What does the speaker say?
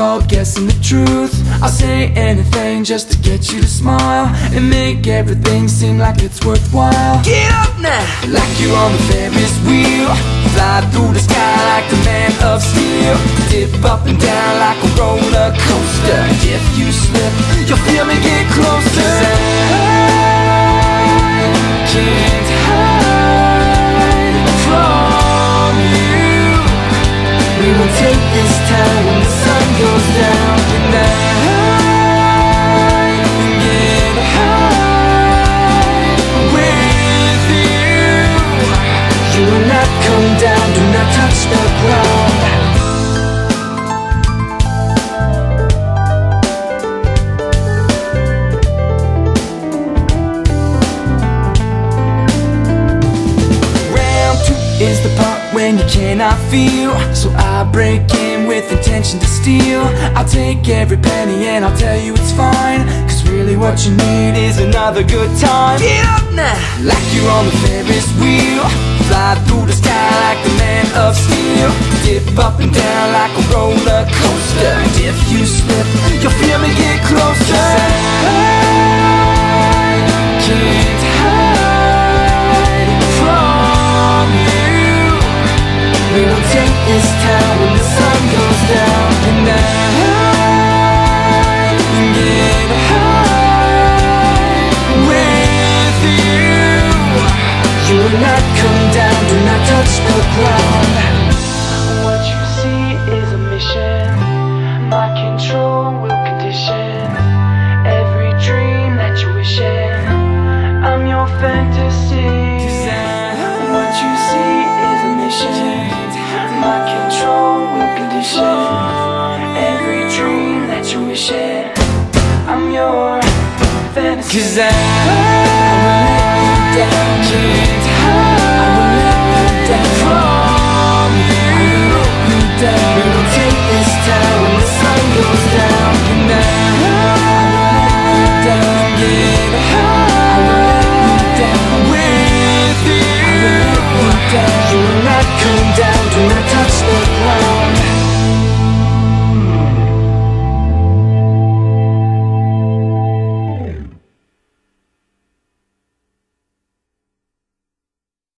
guessing the truth. I'll say anything just to get you to smile And make everything seem like it's worthwhile. Get up now! Like you're on the Ferris wheel. Fly through the sky like a man of steel. Dip up and down like a roller coaster. If you slip, you'll feel me get closer is the part when you cannot feel. So I break in with intention to steal. I'll take every penny and I'll tell you it's fine. Cause really what you need is another good time. Get up now! Like you're on the Ferris wheel. Fly through the sky like a man of steel. Dip up and down like a roller coaster. If you slip, not come down, do not touch the ground. What you see is a mission. My control will condition Every dream that you're wishing. I'm your fantasy. What you see is a mission. My control will condition Every dream that you're wishing. I'm your fantasy. Cause I, down You will not come down